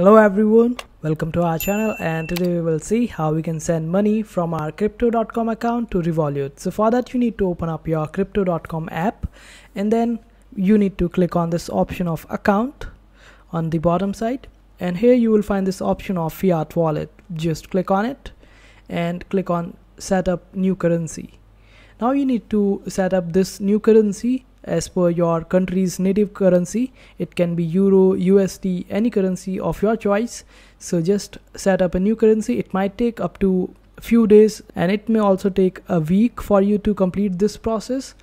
Hello everyone, welcome to our channel and today we will see how we can send money from our crypto.com account to Revolut. So for that you need to open up your crypto.com app and then you need to click on this option of account on the bottom side and here you will find this option of fiat wallet. Just click on it and click on set up new currency. Now you need to set up this new currency as per your country's native currency. It can be euro usd any currency of your choice. So just set up a new currency. It might take up to few days and it may also take a week for you to complete this process.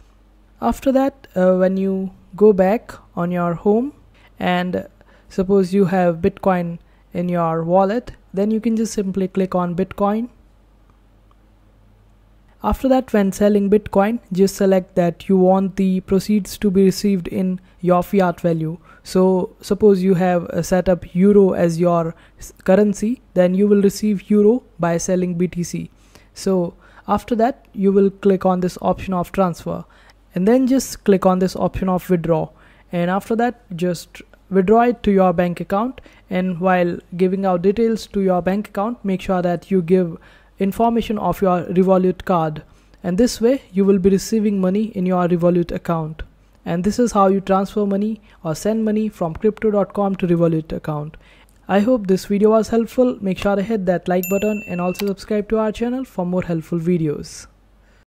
After that uh, when you go back on your home and suppose you have bitcoin in your wallet then you can just simply click on bitcoin after that when selling Bitcoin just select that you want the proceeds to be received in your fiat value. So suppose you have uh, set up euro as your currency then you will receive euro by selling BTC. So after that you will click on this option of transfer and then just click on this option of withdraw and after that just withdraw it to your bank account and while giving out details to your bank account make sure that you give information of your Revolut card and this way you will be receiving money in your Revolut account and this is how you transfer money or send money from crypto.com to Revolut account. I hope this video was helpful. Make sure to hit that like button and also subscribe to our channel for more helpful videos.